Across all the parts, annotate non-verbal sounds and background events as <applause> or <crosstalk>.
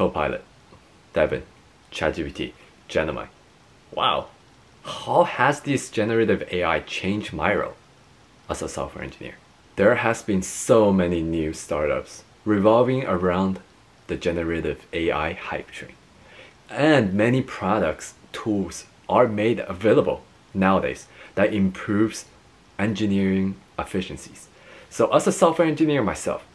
Copilot, Devin, ChatGPT, Gemini. Wow, how has this generative AI changed my role as a software engineer? There has been so many new startups revolving around the generative AI hype train. And many products, tools are made available nowadays that improves engineering efficiencies. So as a software engineer myself,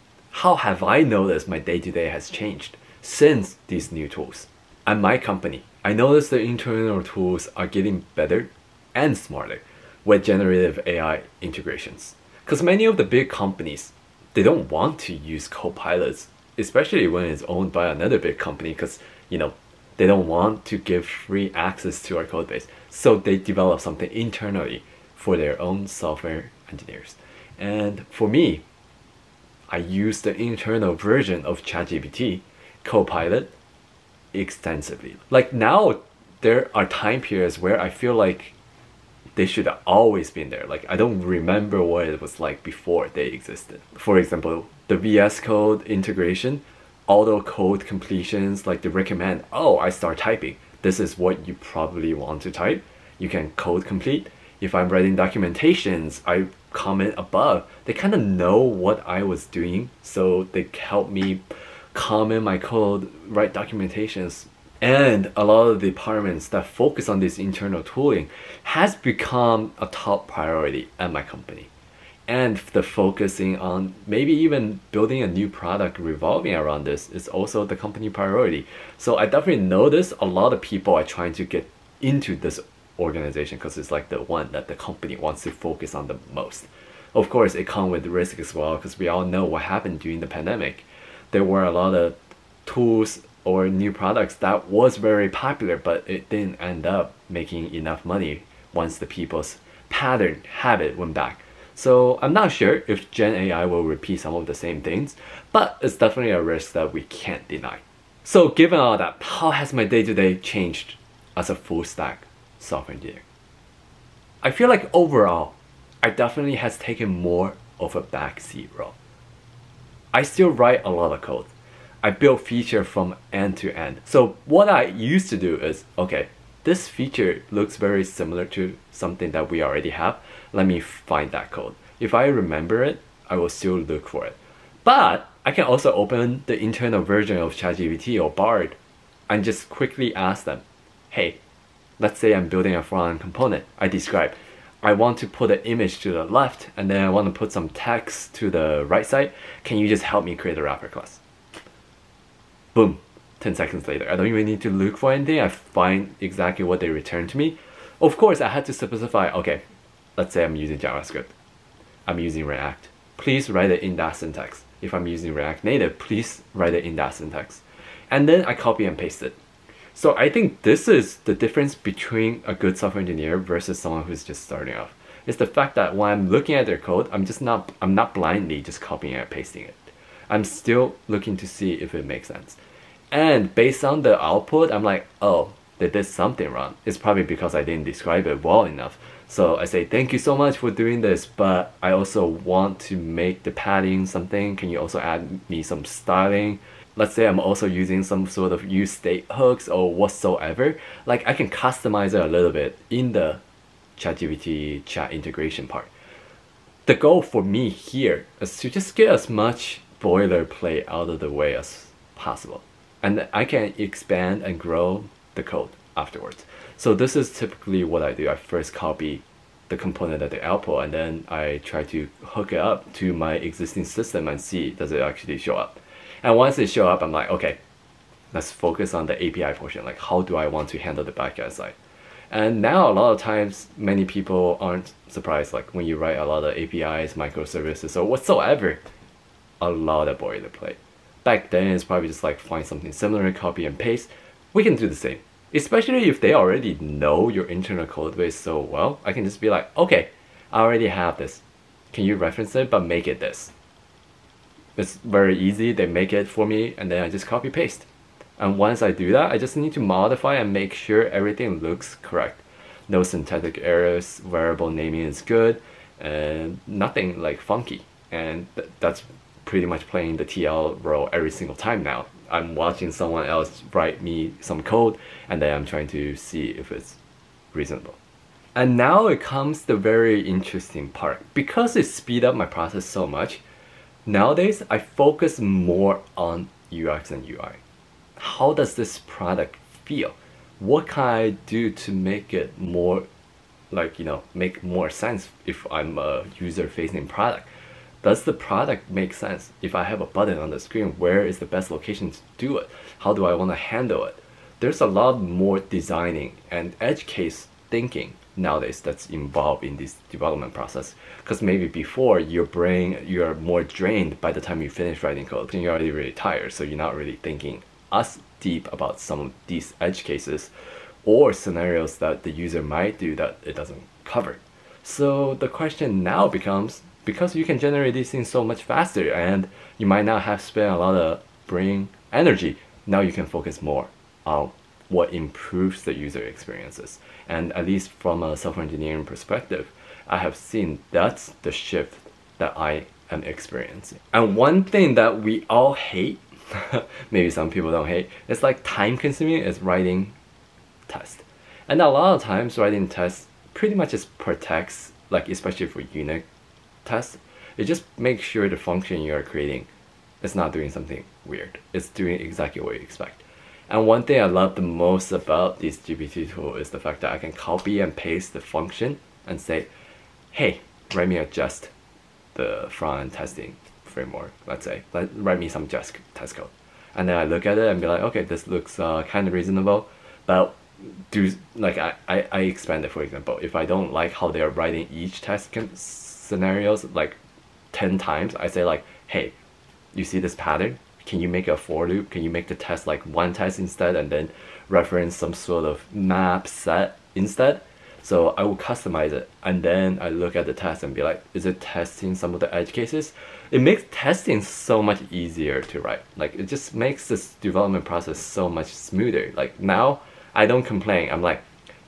how have I noticed my day-to-day has changed since these new tools? At my company, I noticed the internal tools are getting better and smarter with generative AI integrations. Because many of the big companies, they don't want to use copilots, especially when it's owned by another big company, because you know they don't want to give free access to our code base. So they develop something internally for their own software engineers. And for me, I use the internal version of ChatGPT, Copilot, extensively. Like now, there are time periods where I feel like they should have always been there. Like I don't remember what it was like before they existed. For example, the VS Code integration, auto code completions, like they recommend, oh, I start typing. This is what you probably want to type. You can code complete. If I'm writing documentations, I comment above. They kind of know what I was doing, so they help me comment my code, write documentations and a lot of departments that focus on this internal tooling has become a top priority at my company. And the focusing on maybe even building a new product revolving around this is also the company priority. So i definitely notice a lot of people are trying to get into this organization because it's like the one that the company wants to focus on the most. Of course it comes with risk as well because we all know what happened during the pandemic there were a lot of tools or new products that was very popular but it didn't end up making enough money once the people's pattern habit went back. So i'm not sure if gen ai will repeat some of the same things but it's definitely a risk that we can't deny. So given all that how has my day-to-day changed as a full stack software engineer? I feel like overall i definitely has taken more of a backseat role i still write a lot of code I build feature from end to end. So what I used to do is, okay, this feature looks very similar to something that we already have. Let me find that code. If I remember it, I will still look for it. But I can also open the internal version of ChatGPT or Bard and just quickly ask them, hey, let's say I'm building a front-end component. I describe, I want to put an image to the left and then I want to put some text to the right side. Can you just help me create a wrapper class? boom, 10 seconds later. I don't even need to look for anything. I find exactly what they return to me. Of course, I had to specify, okay, let's say I'm using JavaScript. I'm using React. Please write it in that syntax. If I'm using React Native, please write it in that syntax. And then I copy and paste it. So I think this is the difference between a good software engineer versus someone who's just starting off. It's the fact that when I'm looking at their code, I'm just not I'm not blindly just copying and pasting it. I'm still looking to see if it makes sense. And based on the output, I'm like, oh, they did something wrong. It's probably because I didn't describe it well enough. So I say, thank you so much for doing this, but I also want to make the padding something. Can you also add me some styling? Let's say I'm also using some sort of use state hooks or whatsoever. Like I can customize it a little bit in the ChatGPT chat integration part. The goal for me here is to just get as much boilerplate out of the way as possible. And I can expand and grow the code afterwards. So this is typically what I do. I first copy the component at the output and then I try to hook it up to my existing system and see does it actually show up. And once it show up, I'm like, okay, let's focus on the API portion. Like how do I want to handle the backend side? And now a lot of times, many people aren't surprised. Like when you write a lot of APIs, microservices, or whatsoever, a lot of boilerplate. Back then, it's probably just like find something similar, copy and paste. We can do the same. Especially if they already know your internal code base so well, I can just be like, okay, I already have this. Can you reference it, but make it this? It's very easy, they make it for me, and then I just copy paste. And once I do that, I just need to modify and make sure everything looks correct. No syntactic errors, variable naming is good, and nothing like funky. And th that's pretty much playing the TL role every single time now. I'm watching someone else write me some code and then I'm trying to see if it's reasonable. And now it comes the very interesting part. Because it speed up my process so much, nowadays I focus more on UX and UI. How does this product feel? What can I do to make it more like you know make more sense if I'm a user facing product? Does the product make sense? If I have a button on the screen, where is the best location to do it? How do I want to handle it? There's a lot more designing and edge case thinking nowadays that's involved in this development process. Because maybe before your brain, you're more drained by the time you finish writing code. You're already really tired, so you're not really thinking as deep about some of these edge cases or scenarios that the user might do that it doesn't cover. So the question now becomes because you can generate these things so much faster and you might not have spent a lot of brain energy, now you can focus more on what improves the user experiences. And at least from a software engineering perspective, I have seen that's the shift that I am experiencing. And one thing that we all hate, <laughs> maybe some people don't hate, it's like time consuming is writing tests. And a lot of times writing tests pretty much just protects, like especially for unit tests, it just makes sure the function you are creating is not doing something weird. It's doing exactly what you expect. And one thing I love the most about this GPT tool is the fact that I can copy and paste the function and say, hey, write me a Jest the front testing framework, let's say. Let, write me some Jest test code. And then I look at it and be like, okay, this looks uh, kind of reasonable, but do like I, I, I expand it for example. If I don't like how they're writing each test scenarios like 10 times, I say like, hey, you see this pattern? Can you make a for loop? Can you make the test like one test instead and then reference some sort of map set instead? So I will customize it and then I look at the test and be like, is it testing some of the edge cases? It makes testing so much easier to write. Like it just makes this development process so much smoother. Like now I don't complain. I'm like,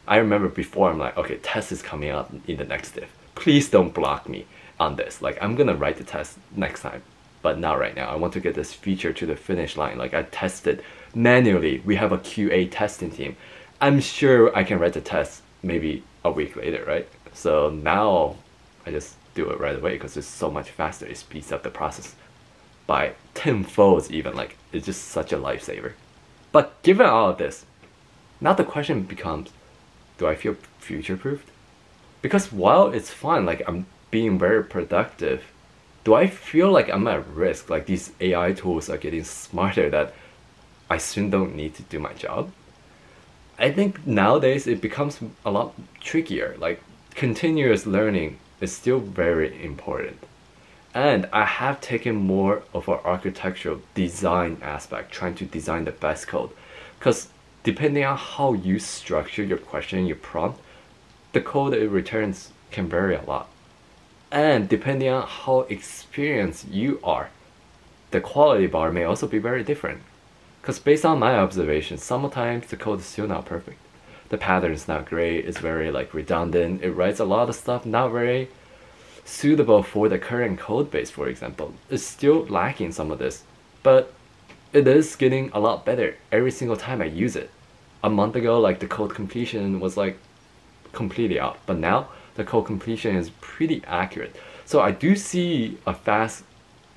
I remember before I'm like, okay, test is coming up in the next diff. Please don't block me on this. Like I'm gonna write the test next time but not right now. I want to get this feature to the finish line. Like I tested manually. We have a QA testing team. I'm sure I can write the test maybe a week later, right? So now I just do it right away because it's so much faster. It speeds up the process by 10 folds even. Like it's just such a lifesaver. But given all of this, now the question becomes, do I feel future proofed? Because while it's fun, like I'm being very productive do I feel like I'm at risk? Like these AI tools are getting smarter that I soon don't need to do my job? I think nowadays it becomes a lot trickier. Like continuous learning is still very important. And I have taken more of an architectural design aspect, trying to design the best code. Because depending on how you structure your question, your prompt, the code that it returns can vary a lot and depending on how experienced you are, the quality bar may also be very different. Because based on my observations, sometimes the code is still not perfect. The pattern is not great, it's very like redundant, it writes a lot of stuff not very suitable for the current code base, for example. It's still lacking some of this, but it is getting a lot better every single time I use it. A month ago, like the code completion was like completely out, but now the code completion is pretty accurate. So I do see a fast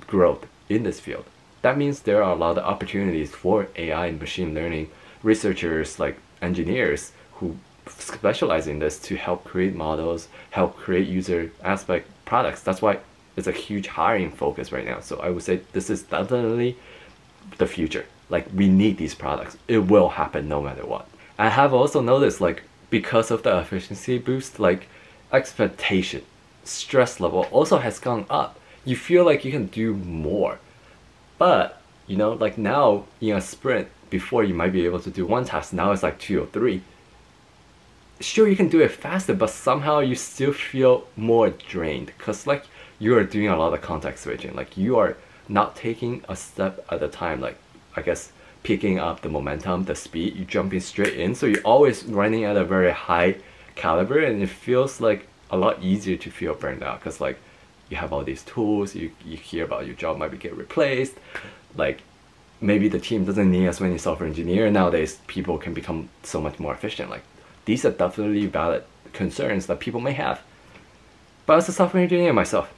growth in this field. That means there are a lot of opportunities for AI and machine learning researchers like engineers who specialize in this to help create models, help create user aspect products. That's why it's a huge hiring focus right now. So I would say this is definitely the future. Like we need these products. It will happen no matter what. I have also noticed like because of the efficiency boost, like expectation, stress level also has gone up. You feel like you can do more. But, you know, like now in a sprint, before you might be able to do one task, now it's like two or three. Sure, you can do it faster, but somehow you still feel more drained because like you are doing a lot of context switching. Like you are not taking a step at a time. Like I guess picking up the momentum, the speed, you jumping straight in. So you're always running at a very high caliber and it feels like a lot easier to feel burned out because like you have all these tools you, you hear about your job might be get replaced like maybe the team doesn't need as many software engineer nowadays people can become so much more efficient. Like these are definitely valid concerns that people may have. But as a software engineer myself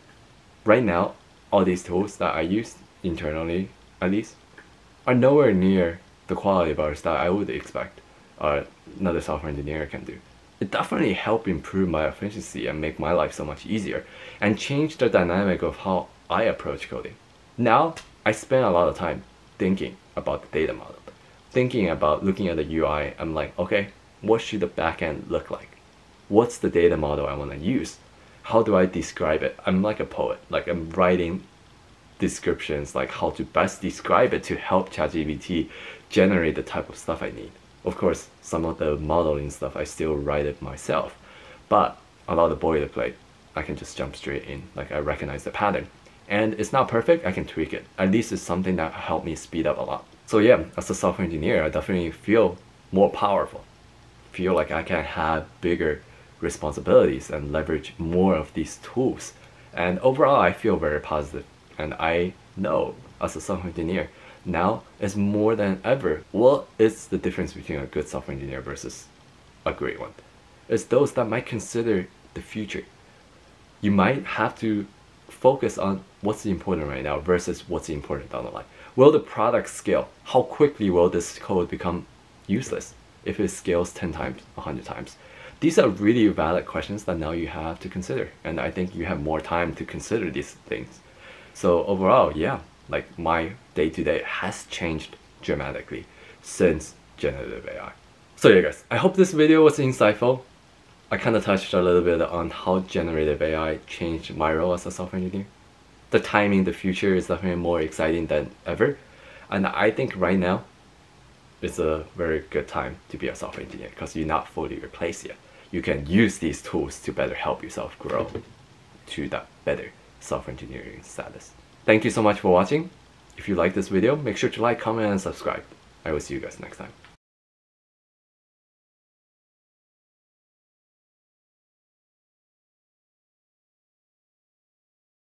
right now all these tools that i use internally at least are nowhere near the quality bars that i would expect uh, another software engineer can do it definitely helped improve my efficiency and make my life so much easier and change the dynamic of how i approach coding now i spend a lot of time thinking about the data model, thinking about looking at the UI. I'm like, okay, what should the backend look like? What's the data model I want to use? How do I describe it? I'm like a poet, like I'm writing descriptions, like how to best describe it to help ChatGPT generate the type of stuff I need. Of course, some of the modeling stuff I still write it myself, but a lot of the boilerplate, I can just jump straight in, like I recognize the pattern and it's not perfect, I can tweak it. At least it's something that helped me speed up a lot. So yeah, as a software engineer, I definitely feel more powerful. Feel like I can have bigger responsibilities and leverage more of these tools. And overall, I feel very positive. And I know as a software engineer, now is more than ever, what is the difference between a good software engineer versus a great one? It's those that might consider the future. You might have to focus on what's important right now versus what's important down the line. Will the product scale? How quickly will this code become useless if it scales 10 times, 100 times? These are really valid questions that now you have to consider. And I think you have more time to consider these things. So overall, yeah, like my day to day has changed dramatically since generative AI. So yeah guys, I hope this video was insightful. I kind of touched a little bit on how generative AI changed my role as a software engineer. The timing, the future is definitely more exciting than ever. And I think right now, it's a very good time to be a software engineer because you're not fully replaced yet. You can use these tools to better help yourself grow to that better software engineering status. Thank you so much for watching. If you like this video, make sure to like, comment, and subscribe. I will see you guys next time.